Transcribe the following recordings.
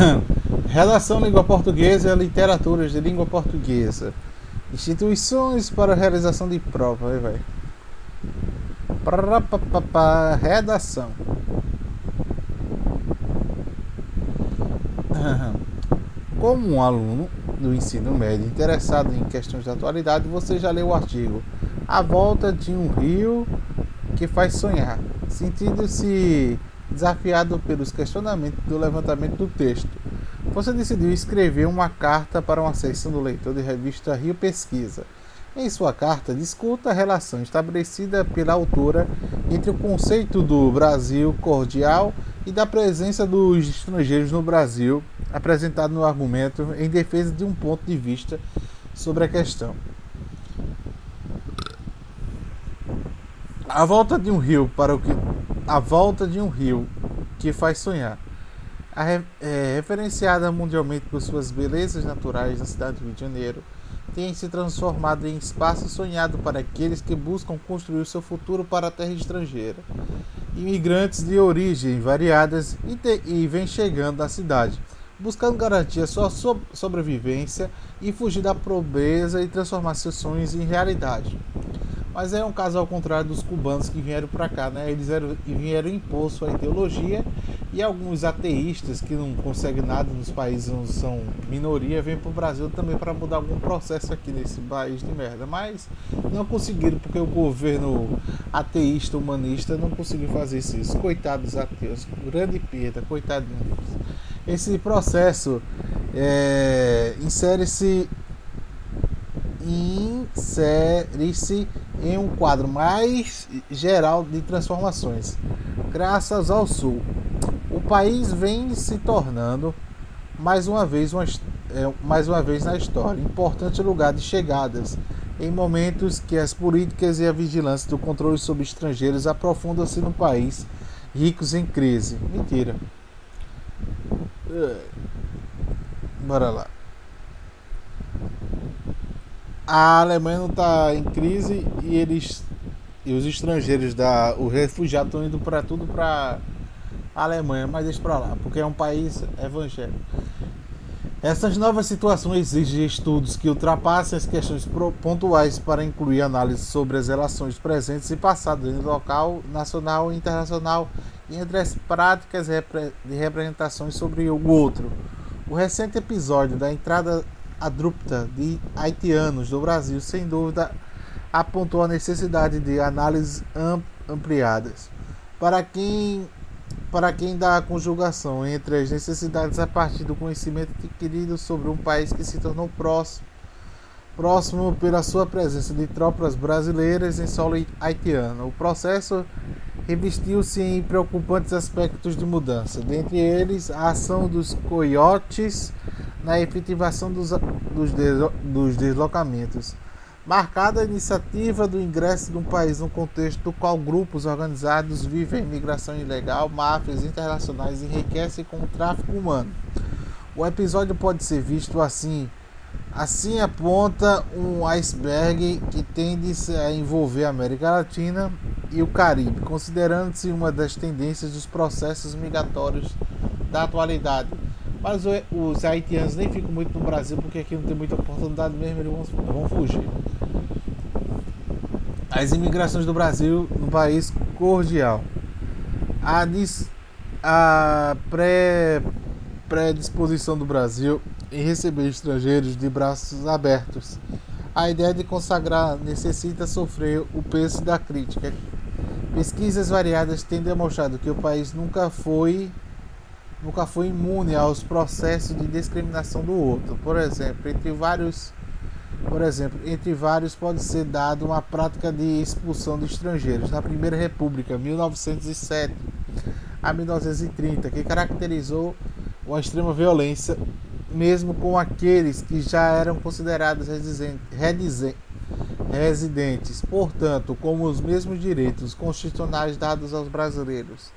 Redação língua portuguesa e literaturas de língua portuguesa. Instituições para realização de prova. Aí vai. Redação. Como um aluno do ensino médio interessado em questões de atualidade, você já leu o artigo A Volta de um Rio que Faz Sonhar, sentindo-se desafiado pelos questionamentos do levantamento do texto. Você decidiu escrever uma carta para uma seção do leitor de revista Rio Pesquisa. Em sua carta, discuta a relação estabelecida pela autora entre o conceito do Brasil cordial e da presença dos estrangeiros no Brasil, apresentado no argumento em defesa de um ponto de vista sobre a questão. A volta de um rio para o que a volta de um rio que faz sonhar. A, é, referenciada mundialmente por suas belezas naturais na cidade do Rio de Janeiro, tem se transformado em espaço sonhado para aqueles que buscam construir seu futuro para a terra estrangeira. Imigrantes de origem variadas e, e vem chegando à cidade, buscando garantir sua so, sobrevivência e fugir da pobreza e transformar seus sonhos em realidade. Mas é um caso ao contrário dos cubanos que vieram para cá, né? Eles eram, vieram impor sua ideologia e alguns ateístas que não conseguem nada nos países onde são minoria vêm para o Brasil também para mudar algum processo aqui nesse país de merda. Mas não conseguiram porque o governo ateísta, humanista não conseguiu fazer isso. Coitados ateus, grande perda, coitadinhos. Esse processo é, insere-se insere-se em um quadro mais geral de transformações. Graças ao Sul, o país vem se tornando mais uma vez, uma, é, mais uma vez na história importante lugar de chegadas em momentos que as políticas e a vigilância do controle sobre estrangeiros aprofundam-se no país ricos em crise. Mentira. Bora lá a Alemanha não está em crise e eles e os estrangeiros da os refugiados estão indo para tudo para a Alemanha, mas deixa para lá, porque é um país evangélico. Essas novas situações exigem estudos que ultrapassem as questões pontuais para incluir análise sobre as relações presentes e passadas no local, nacional e internacional e entre as práticas de representações sobre o outro. O recente episódio da entrada abrupta de haitianos do Brasil, sem dúvida, apontou a necessidade de análises ampliadas. Para quem, para quem dá a conjugação entre as necessidades a partir do conhecimento adquirido sobre um país que se tornou próximo, próximo pela sua presença de tropas brasileiras em solo haitiano. O processo revestiu-se em preocupantes aspectos de mudança, dentre eles a ação dos coiotes na efetivação dos, dos, dos deslocamentos. Marcada a iniciativa do ingresso de um país no contexto do qual grupos organizados vivem imigração ilegal, máfias internacionais enriquecem com o tráfico humano. O episódio pode ser visto assim. Assim aponta um iceberg que tende a envolver a América Latina e o Caribe, considerando-se uma das tendências dos processos migratórios da atualidade. Mas os haitianos nem ficam muito no Brasil porque aqui não tem muita oportunidade mesmo, eles vão, fugir. As imigrações do Brasil no país cordial. A, a pré, predisposição do Brasil em receber estrangeiros de braços abertos. A ideia de consagrar necessita sofrer o peso da crítica. Pesquisas variadas têm demonstrado que o país nunca foi nunca foi imune aos processos de discriminação do outro. Por exemplo, entre vários por exemplo, entre vários pode ser dado uma prática de expulsão de estrangeiros na Primeira República, 1907 a 1930, que caracterizou uma extrema violência, mesmo com aqueles que já eram considerados residentes, portanto, como os mesmos direitos constitucionais dados aos brasileiros.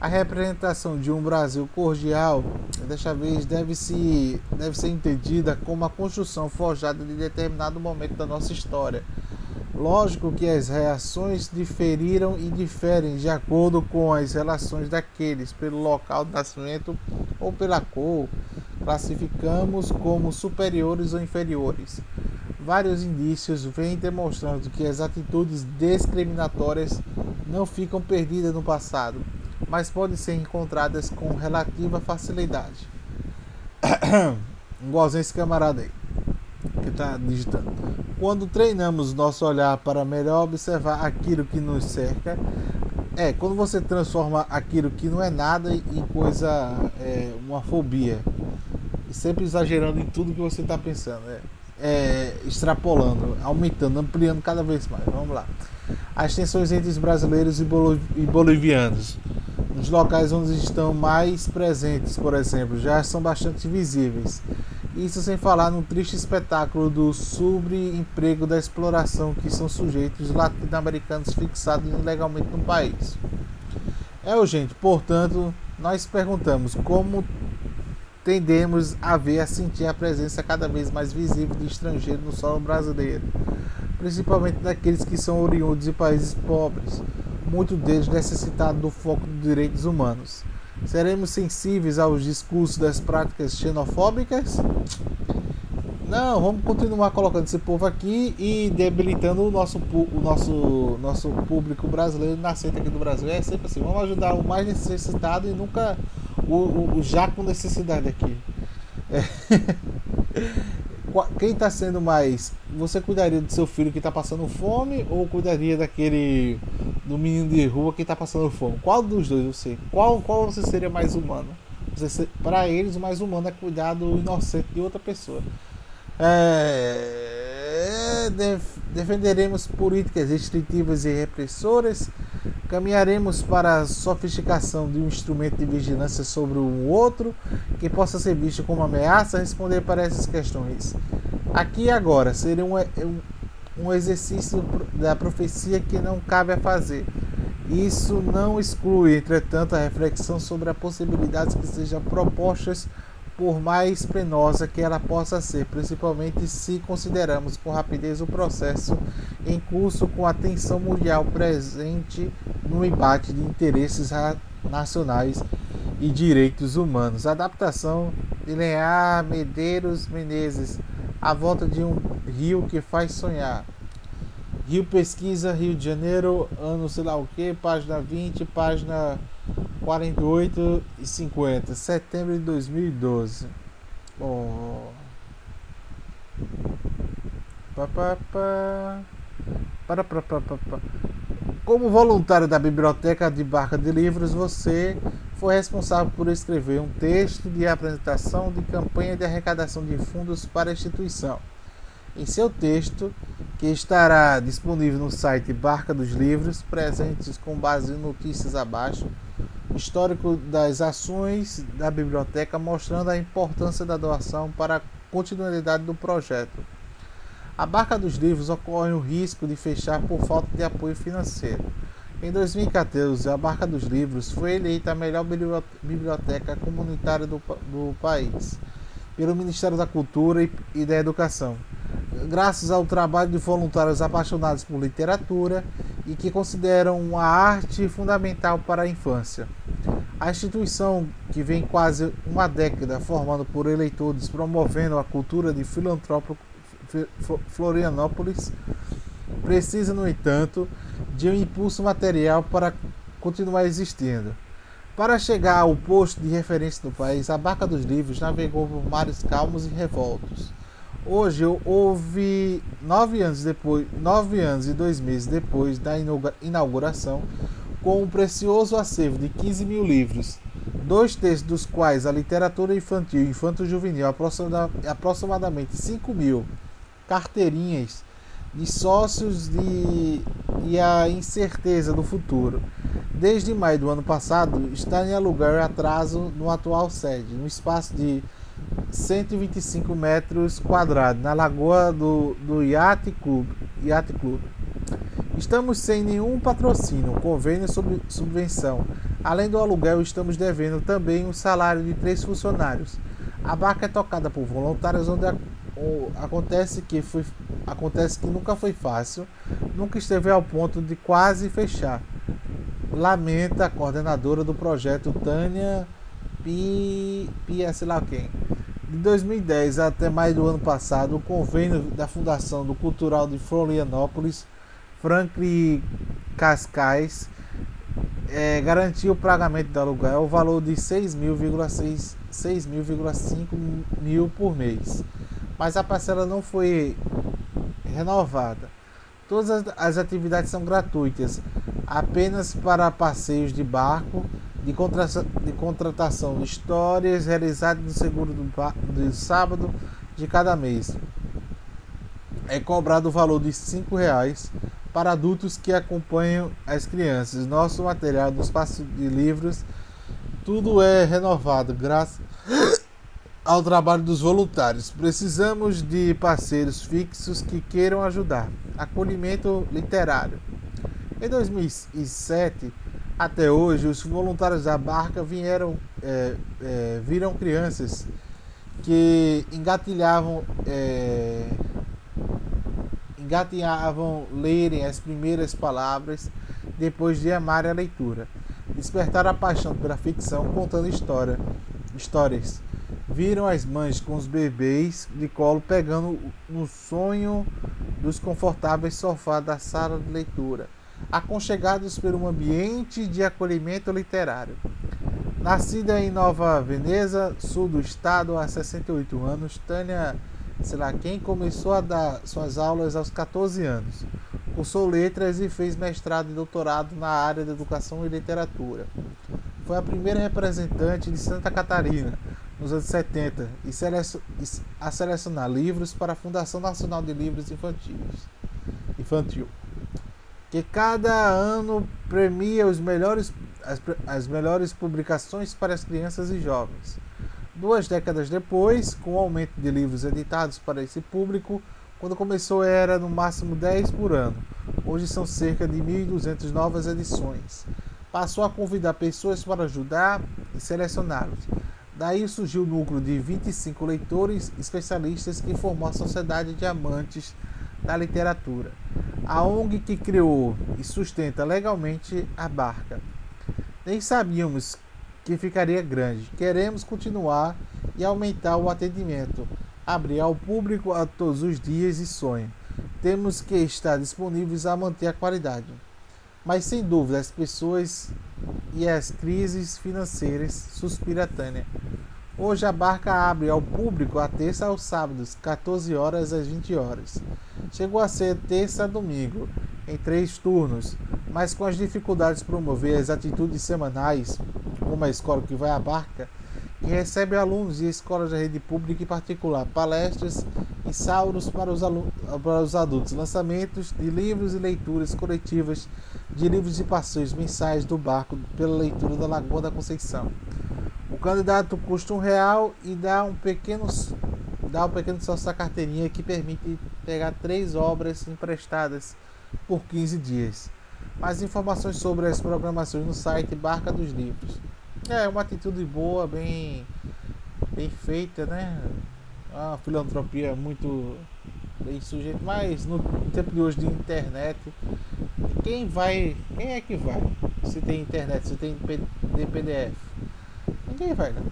A representação de um Brasil cordial, desta vez, deve, -se, deve ser entendida como a construção forjada de determinado momento da nossa história, Lógico que as reações diferiram e diferem de acordo com as relações daqueles pelo local de nascimento ou pela cor. Classificamos como superiores ou inferiores. Vários indícios vêm demonstrando que as atitudes discriminatórias não ficam perdidas no passado, mas podem ser encontradas com relativa facilidade. Igualzinho esse camarada aí que está digitando. Quando treinamos nosso olhar para melhor observar aquilo que nos cerca, é quando você transforma aquilo que não é nada em coisa, é, uma fobia, e sempre exagerando em tudo que você está pensando, é, é, extrapolando, aumentando, ampliando cada vez mais. Vamos lá. As tensões entre os brasileiros e bolivianos nos locais onde estão mais presentes, por exemplo, já são bastante visíveis. Isso sem falar no triste espetáculo do subemprego da exploração que são sujeitos os latino-americanos fixados ilegalmente no país. É urgente, portanto, nós perguntamos como tendemos a ver, a sentir a presença cada vez mais visível de estrangeiros no solo brasileiro, principalmente daqueles que são oriundos de países pobres, muitos deles necessitados do foco dos direitos humanos. Seremos sensíveis aos discursos das práticas xenofóbicas? Não, vamos continuar colocando esse povo aqui e debilitando o nosso, o nosso, nosso público brasileiro nascente aqui do Brasil. É sempre assim, vamos ajudar o mais necessitado e nunca o, o, já com necessidade aqui. É. Quem está sendo mais? Você cuidaria do seu filho que está passando fome ou cuidaria daquele do menino de rua que está passando fome? Qual dos dois você? Qual qual você seria mais humano? Para eles o mais humano é cuidar do inocente de outra pessoa. É, def, defenderemos políticas restritivas e repressoras. Caminharemos para a sofisticação de um instrumento de vigilância sobre o outro que possa ser visto como ameaça. Responder para essas questões. Aqui e agora seria um, um um exercício da profecia que não cabe a fazer. Isso não exclui, entretanto, a reflexão sobre as possibilidades que sejam propostas, por mais penosa que ela possa ser, principalmente se consideramos com rapidez o processo em curso com a tensão mundial presente no embate de interesses nacionais e direitos humanos. Adaptação de Lear Medeiros Menezes a volta de um rio que faz sonhar. Rio Pesquisa, Rio de Janeiro, ano sei lá o que, página 20, página 48 e 50, setembro de 2012. Oh. Pá, pá, para. Como voluntário da Biblioteca de Barca de Livros, você foi responsável por escrever um texto de apresentação de campanha de arrecadação de fundos para a instituição. Em seu texto, que estará disponível no site Barca dos Livros, presentes com base em notícias abaixo, histórico das ações da biblioteca mostrando a importância da doação para a continuidade do projeto. A Barca dos Livros ocorre o risco de fechar por falta de apoio financeiro. Em 2014, a Barca dos Livros foi eleita a melhor biblioteca comunitária do, do país pelo Ministério da Cultura e, e da Educação, graças ao trabalho de voluntários apaixonados por literatura e que consideram a arte fundamental para a infância. A instituição, que vem quase uma década formando por eleitores promovendo a cultura de filantrópico Florianópolis, precisa, no entanto, de um impulso material para continuar existindo. Para chegar ao posto de referência do país, a Barca dos Livros navegou por mares calmos e revoltos. Hoje houve nove anos depois, nove anos e dois meses depois da inauguração, com um precioso acervo de 15 mil livros, dois terços dos quais a literatura infantil e infanto-juvenil, aproximadamente 5 mil carteirinhas de sócios de, e a incerteza do futuro. Desde maio do ano passado, está em aluguel atraso no atual sede, no espaço de 125 metros quadrados, na lagoa do, do Yacht Club, Yacht Club. Estamos sem nenhum patrocínio, convênio sobre subvenção. Além do aluguel, estamos devendo também o salário de três funcionários. A barca é tocada por voluntários onde, acontece que foi acontece que nunca foi fácil, nunca esteve ao ponto de quase fechar. Lamenta a coordenadora do projeto Tânia Pi, Pia, sei lá quem. De 2010 até maio do ano passado, o convênio da Fundação do Cultural de Florianópolis, Franklin Cascais, é, garantiu o pagamento do aluguel o valor de 6.000,5 mil, por mês. Mas a parcela não foi renovada. Todas as, as atividades são gratuitas, apenas para passeios de barco, de, contra, de contratação de histórias realizadas no seguro do, do sábado de cada mês. É cobrado o valor de R$ reais para adultos que acompanham as crianças. Nosso material do espaço de livros, tudo é renovado graças ao trabalho dos voluntários. Precisamos de parceiros fixos que queiram ajudar. Acolhimento literário. Em 2007 até hoje, os voluntários da barca vieram, é, é, viram crianças que engatilhavam, é, engatilhavam lerem as primeiras palavras depois de amar a leitura. Despertaram a paixão pela ficção contando história, histórias viram as mães com os bebês de colo pegando no sonho dos confortáveis sofás da sala de leitura, aconchegados por um ambiente de acolhimento literário. Nascida em Nova Veneza, sul do estado, há 68 anos, Tânia sei lá quem começou a dar suas aulas aos 14 anos. Cursou letras e fez mestrado e doutorado na área de educação e literatura. Foi a primeira representante de Santa Catarina nos anos 70 e a selecionar livros para a Fundação Nacional de Livros Infantis, Infantil, que cada ano premia os melhores, as, as melhores publicações para as crianças e jovens. Duas décadas depois, com o aumento de livros editados para esse público, quando começou era no máximo 10 por ano. Hoje são cerca de 1.200 novas edições. Passou a convidar pessoas para ajudar e selecioná-los Daí surgiu o núcleo de 25 leitores especialistas que formou a Sociedade de Amantes da Literatura, a ONG que criou e sustenta legalmente a barca. Nem sabíamos que ficaria grande. Queremos continuar e aumentar o atendimento, abrir ao público a todos os dias e sonho. Temos que estar disponíveis a manter a qualidade. Mas sem dúvida as pessoas e as crises financeiras suspira Tânia. Hoje a barca abre ao público a terça aos sábados, 14 horas às 20 horas. Chegou a ser terça a domingo, em três turnos, mas com as dificuldades de promover as atitudes semanais, como a escola que vai à barca, que recebe alunos de escolas da rede pública e particular, palestras e sauros para os, para os adultos, lançamentos de livros e leituras coletivas de livros e passeios mensais do barco pela leitura da Lagoa da Conceição. O candidato custa um real e dá um pequeno dá um pequeno sócio da carteirinha que permite pegar três obras emprestadas por 15 dias. Mais informações sobre as programações no site Barca dos Livros. É uma atitude boa, bem, bem feita, né? Uma filantropia muito bem sujeita, mas no tempo de hoje de internet, quem vai, quem é que vai? Se tem internet, se tem PDF. Ninguém vai, né?